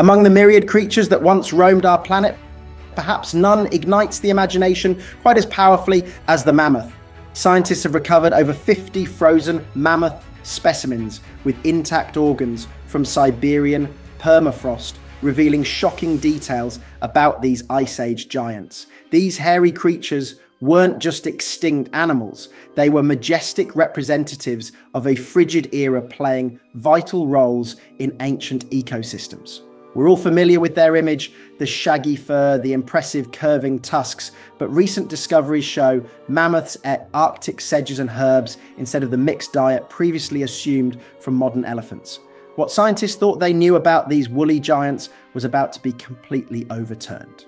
Among the myriad creatures that once roamed our planet, perhaps none ignites the imagination quite as powerfully as the mammoth. Scientists have recovered over 50 frozen mammoth specimens with intact organs from Siberian permafrost, revealing shocking details about these Ice Age giants. These hairy creatures weren't just extinct animals, they were majestic representatives of a frigid era playing vital roles in ancient ecosystems. We're all familiar with their image the shaggy fur, the impressive curving tusks, but recent discoveries show mammoths ate Arctic sedges and herbs instead of the mixed diet previously assumed from modern elephants. What scientists thought they knew about these woolly giants was about to be completely overturned.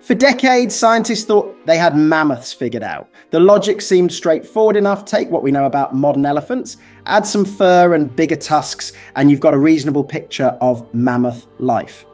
For decades, scientists thought they had mammoths figured out. The logic seemed straightforward enough. Take what we know about modern elephants, add some fur and bigger tusks, and you've got a reasonable picture of mammoth life.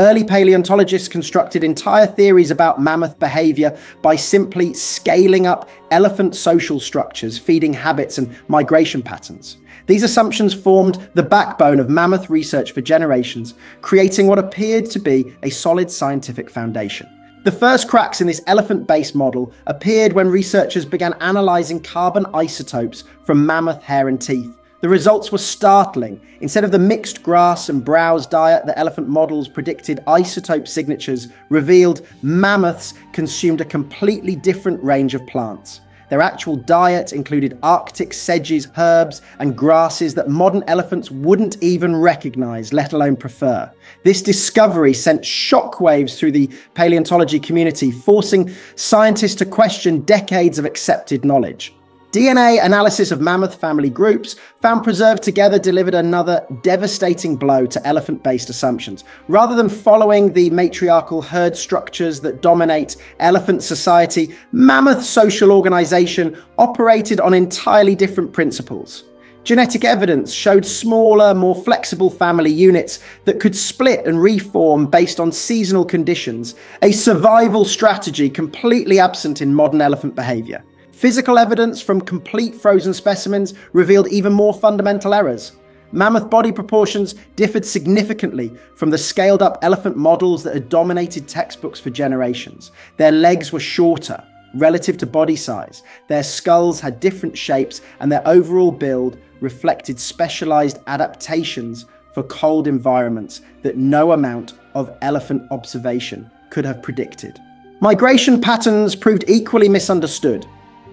Early paleontologists constructed entire theories about mammoth behavior by simply scaling up elephant social structures, feeding habits, and migration patterns. These assumptions formed the backbone of mammoth research for generations, creating what appeared to be a solid scientific foundation. The first cracks in this elephant based model appeared when researchers began analysing carbon isotopes from mammoth hair and teeth. The results were startling. Instead of the mixed grass and browse diet that elephant models predicted, isotope signatures revealed mammoths consumed a completely different range of plants. Their actual diet included Arctic sedges, herbs, and grasses that modern elephants wouldn't even recognize, let alone prefer. This discovery sent shockwaves through the paleontology community, forcing scientists to question decades of accepted knowledge. DNA analysis of mammoth family groups found preserved together delivered another devastating blow to elephant based assumptions. Rather than following the matriarchal herd structures that dominate elephant society, mammoth social organization operated on entirely different principles. Genetic evidence showed smaller, more flexible family units that could split and reform based on seasonal conditions, a survival strategy completely absent in modern elephant behavior. Physical evidence from complete frozen specimens revealed even more fundamental errors. Mammoth body proportions differed significantly from the scaled up elephant models that had dominated textbooks for generations. Their legs were shorter relative to body size, their skulls had different shapes, and their overall build reflected specialized adaptations for cold environments that no amount of elephant observation could have predicted. Migration patterns proved equally misunderstood.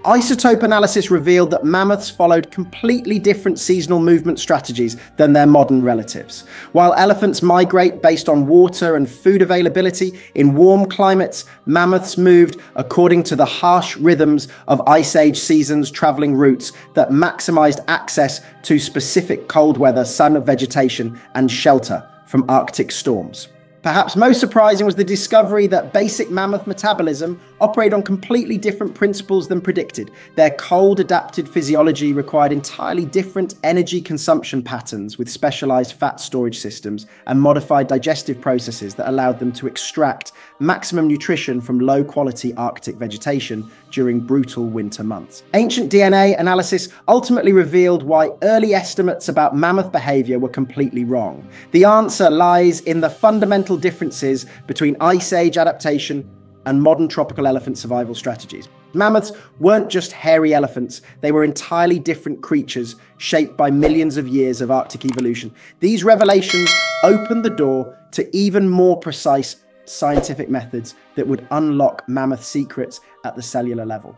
Isotope analysis revealed that mammoths followed completely different seasonal movement strategies than their modern relatives. While elephants migrate based on water and food availability, in warm climates, mammoths moved according to the harsh rhythms of Ice Age seasons traveling routes that maximized access to specific cold weather, sun vegetation, and shelter from Arctic storms. Perhaps most surprising was the discovery that basic mammoth metabolism operate on completely different principles than predicted. Their cold adapted physiology required entirely different energy consumption patterns with specialized fat storage systems and modified digestive processes that allowed them to extract maximum nutrition from low quality Arctic vegetation during brutal winter months. Ancient DNA analysis ultimately revealed why early estimates about mammoth behavior were completely wrong. The answer lies in the fundamental differences between Ice Age adaptation and modern tropical elephant survival strategies. Mammoths weren't just hairy elephants, they were entirely different creatures shaped by millions of years of Arctic evolution. These revelations opened the door to even more precise scientific methods that would unlock mammoth secrets at the cellular level.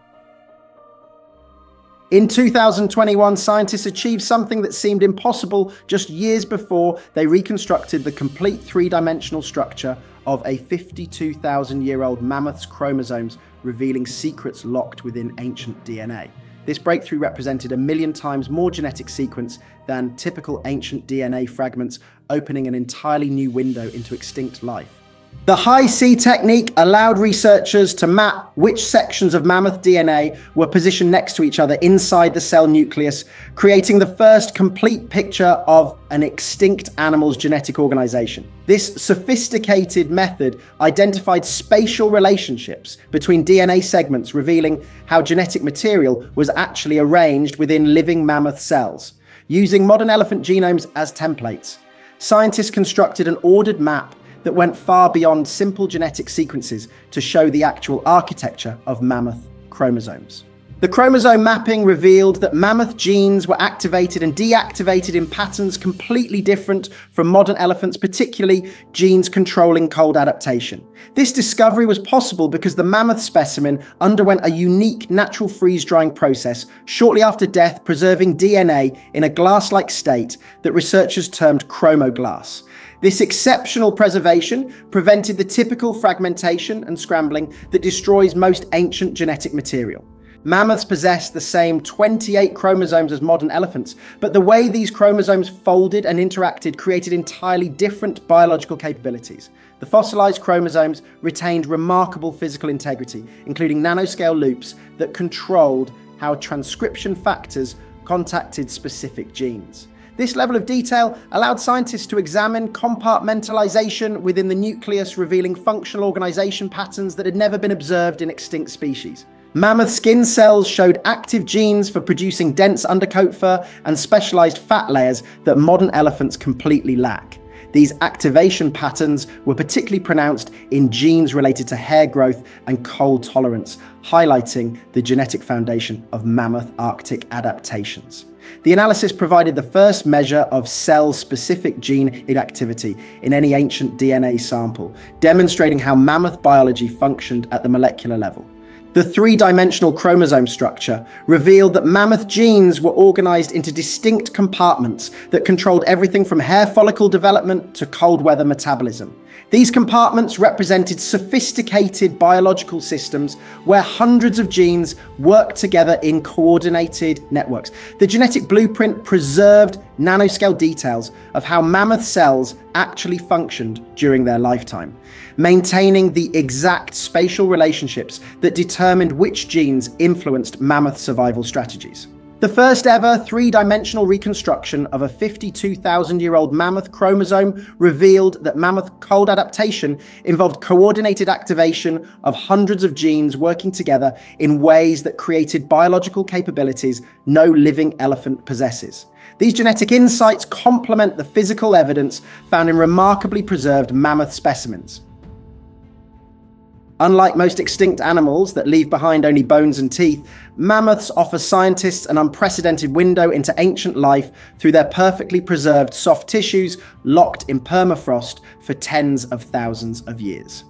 In 2021, scientists achieved something that seemed impossible just years before they reconstructed the complete three dimensional structure of a 52,000 year old mammoth's chromosomes, revealing secrets locked within ancient DNA. This breakthrough represented a million times more genetic sequence than typical ancient DNA fragments, opening an entirely new window into extinct life. The Hi-C technique allowed researchers to map which sections of mammoth DNA were positioned next to each other inside the cell nucleus, creating the first complete picture of an extinct animal's genetic organization. This sophisticated method identified spatial relationships between DNA segments, revealing how genetic material was actually arranged within living mammoth cells. Using modern elephant genomes as templates, scientists constructed an ordered map that went far beyond simple genetic sequences to show the actual architecture of mammoth chromosomes. The chromosome mapping revealed that mammoth genes were activated and deactivated in patterns completely different from modern elephants, particularly genes controlling cold adaptation. This discovery was possible because the mammoth specimen underwent a unique natural freeze drying process shortly after death, preserving DNA in a glass like state that researchers termed chromoglass. This exceptional preservation prevented the typical fragmentation and scrambling that destroys most ancient genetic material. Mammoths possess the same 28 chromosomes as modern elephants, but the way these chromosomes folded and interacted created entirely different biological capabilities. The fossilized chromosomes retained remarkable physical integrity, including nanoscale loops that controlled how transcription factors contacted specific genes. This level of detail allowed scientists to examine compartmentalization within the nucleus, revealing functional organization patterns that had never been observed in extinct species. Mammoth skin cells showed active genes for producing dense undercoat fur and specialized fat layers that modern elephants completely lack. These activation patterns were particularly pronounced in genes related to hair growth and cold tolerance, highlighting the genetic foundation of mammoth Arctic adaptations. The analysis provided the first measure of cell specific gene inactivity in any ancient DNA sample, demonstrating how mammoth biology functioned at the molecular level. The three dimensional chromosome structure revealed that mammoth genes were organized into distinct compartments that controlled everything from hair follicle development to cold weather metabolism. These compartments represented sophisticated biological systems where hundreds of genes worked together in coordinated networks. The genetic blueprint preserved nanoscale details of how mammoth cells actually functioned during their lifetime, maintaining the exact spatial relationships that determined which genes influenced mammoth survival strategies. The first ever three dimensional reconstruction of a 52,000 year old mammoth chromosome revealed that mammoth cold adaptation involved coordinated activation of hundreds of genes working together in ways that created biological capabilities no living elephant possesses. These genetic insights complement the physical evidence found in remarkably preserved mammoth specimens. Unlike most extinct animals that leave behind only bones and teeth, mammoths offer scientists an unprecedented window into ancient life through their perfectly preserved soft tissues locked in permafrost for tens of thousands of years.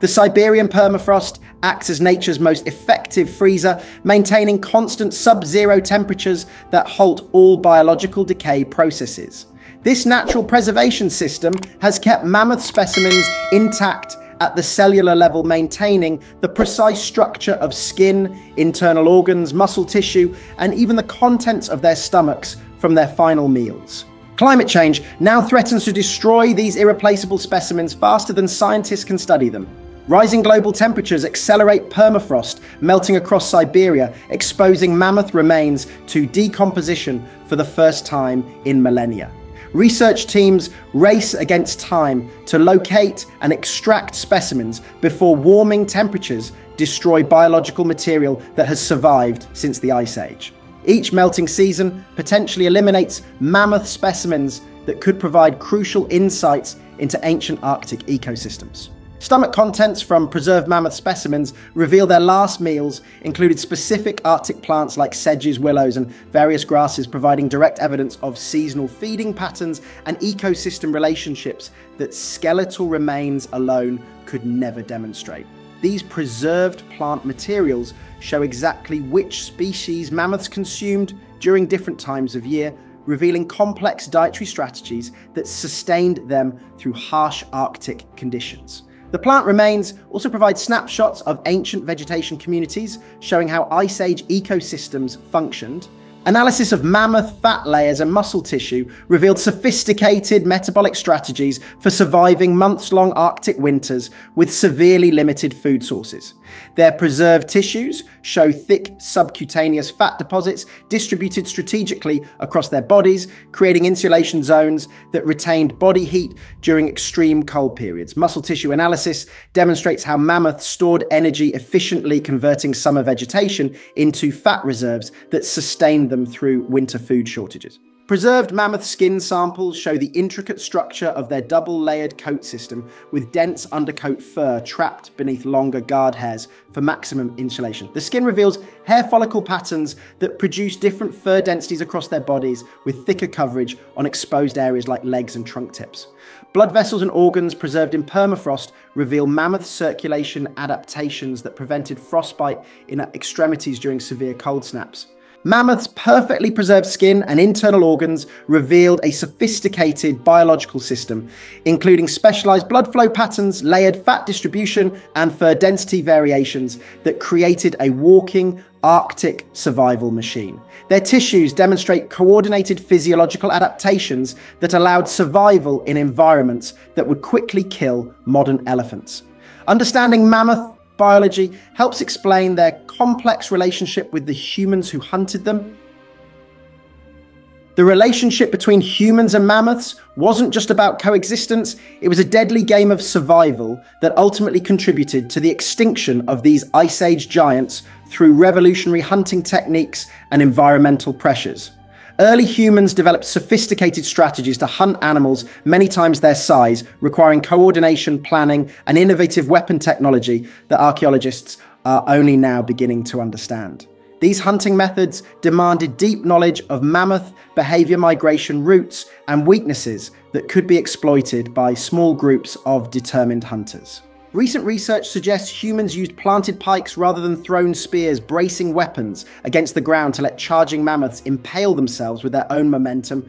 The Siberian permafrost acts as nature's most effective freezer, maintaining constant sub zero temperatures that halt all biological decay processes. This natural preservation system has kept mammoth specimens intact at the cellular level, maintaining the precise structure of skin, internal organs, muscle tissue, and even the contents of their stomachs from their final meals. Climate change now threatens to destroy these irreplaceable specimens faster than scientists can study them. Rising global temperatures accelerate permafrost melting across Siberia, exposing mammoth remains to decomposition for the first time in millennia. Research teams race against time to locate and extract specimens before warming temperatures destroy biological material that has survived since the Ice Age. Each melting season potentially eliminates mammoth specimens that could provide crucial insights into ancient Arctic ecosystems. Stomach contents from preserved mammoth specimens reveal their last meals included specific Arctic plants like sedges, willows, and various grasses, providing direct evidence of seasonal feeding patterns and ecosystem relationships that skeletal remains alone could never demonstrate. These preserved plant materials show exactly which species mammoths consumed during different times of year, revealing complex dietary strategies that sustained them through harsh Arctic conditions. The plant remains also provide snapshots of ancient vegetation communities, showing how Ice Age ecosystems functioned, Analysis of mammoth fat layers and muscle tissue revealed sophisticated metabolic strategies for surviving months long Arctic winters with severely limited food sources. Their preserved tissues show thick subcutaneous fat deposits distributed strategically across their bodies, creating insulation zones that retained body heat during extreme cold periods. Muscle tissue analysis demonstrates how mammoths stored energy efficiently, converting summer vegetation into fat reserves that sustained them through winter food shortages. Preserved mammoth skin samples show the intricate structure of their double layered coat system with dense undercoat fur trapped beneath longer guard hairs for maximum insulation. The skin reveals hair follicle patterns that produce different fur densities across their bodies with thicker coverage on exposed areas like legs and trunk tips. Blood vessels and organs preserved in permafrost reveal mammoth circulation adaptations that prevented frostbite in extremities during severe cold snaps. Mammoth's perfectly preserved skin and internal organs revealed a sophisticated biological system, including specialized blood flow patterns, layered fat distribution, and fur density variations that created a walking, Arctic survival machine. Their tissues demonstrate coordinated physiological adaptations that allowed survival in environments that would quickly kill modern elephants. Understanding mammoth biology helps explain their complex relationship with the humans who hunted them. The relationship between humans and mammoths wasn't just about coexistence, it was a deadly game of survival that ultimately contributed to the extinction of these Ice Age giants through revolutionary hunting techniques and environmental pressures. Early humans developed sophisticated strategies to hunt animals many times their size, requiring coordination, planning, and innovative weapon technology that archaeologists are only now beginning to understand. These hunting methods demanded deep knowledge of mammoth behavior migration routes and weaknesses that could be exploited by small groups of determined hunters. Recent research suggests humans used planted pikes rather than thrown spears, bracing weapons against the ground to let charging mammoths impale themselves with their own momentum.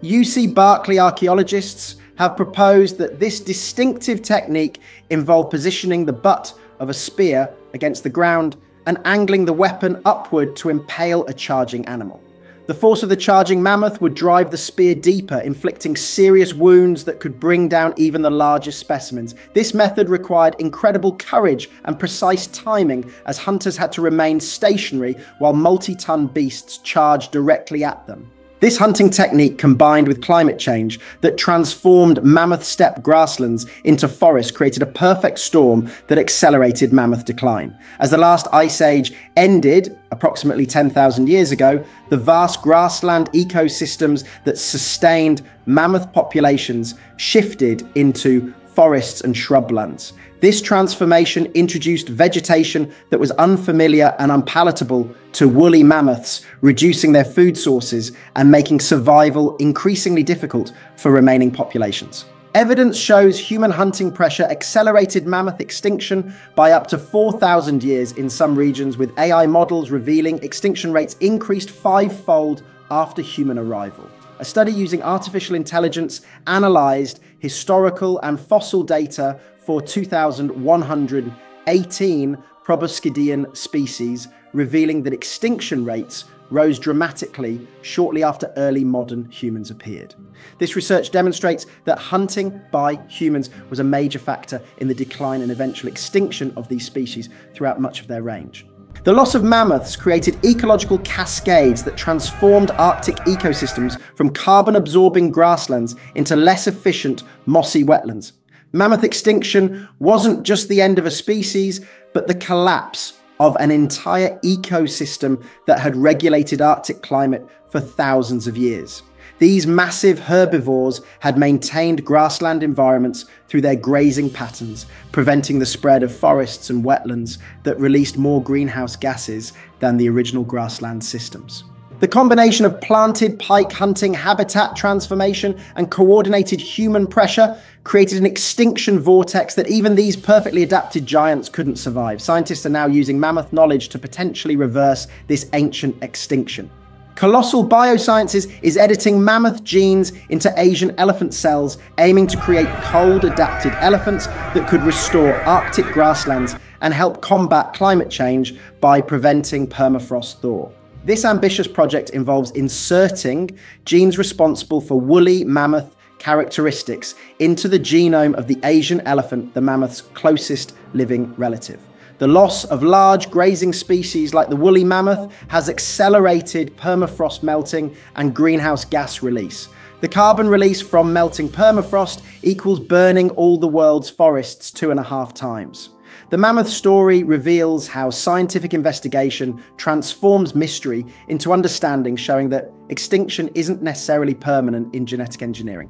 UC Berkeley archaeologists have proposed that this distinctive technique involved positioning the butt of a spear against the ground and angling the weapon upward to impale a charging animal. The force of the charging mammoth would drive the spear deeper, inflicting serious wounds that could bring down even the largest specimens. This method required incredible courage and precise timing, as hunters had to remain stationary while multi ton beasts charged directly at them. This hunting technique combined with climate change that transformed mammoth steppe grasslands into forests created a perfect storm that accelerated mammoth decline. As the last ice age ended approximately 10,000 years ago, the vast grassland ecosystems that sustained mammoth populations shifted into forests and shrublands. This transformation introduced vegetation that was unfamiliar and unpalatable to woolly mammoths, reducing their food sources and making survival increasingly difficult for remaining populations. Evidence shows human hunting pressure accelerated mammoth extinction by up to 4,000 years in some regions, with AI models revealing extinction rates increased fivefold after human arrival. A study using artificial intelligence analyzed historical and fossil data for 2,118 proboscidean species, revealing that extinction rates rose dramatically shortly after early modern humans appeared. This research demonstrates that hunting by humans was a major factor in the decline and eventual extinction of these species throughout much of their range. The loss of mammoths created ecological cascades that transformed Arctic ecosystems from carbon absorbing grasslands into less efficient, mossy wetlands. Mammoth extinction wasn't just the end of a species, but the collapse of an entire ecosystem that had regulated Arctic climate for thousands of years. These massive herbivores had maintained grassland environments through their grazing patterns, preventing the spread of forests and wetlands that released more greenhouse gases than the original grassland systems. The combination of planted pike hunting, habitat transformation, and coordinated human pressure created an extinction vortex that even these perfectly adapted giants couldn't survive. Scientists are now using mammoth knowledge to potentially reverse this ancient extinction. Colossal Biosciences is editing mammoth genes into Asian elephant cells, aiming to create cold adapted elephants that could restore Arctic grasslands and help combat climate change by preventing permafrost thaw. This ambitious project involves inserting genes responsible for woolly mammoth characteristics into the genome of the Asian elephant, the mammoth's closest living relative. The loss of large grazing species like the woolly mammoth has accelerated permafrost melting and greenhouse gas release. The carbon release from melting permafrost equals burning all the world's forests two and a half times. The mammoth story reveals how scientific investigation transforms mystery into understanding, showing that extinction isn't necessarily permanent in genetic engineering.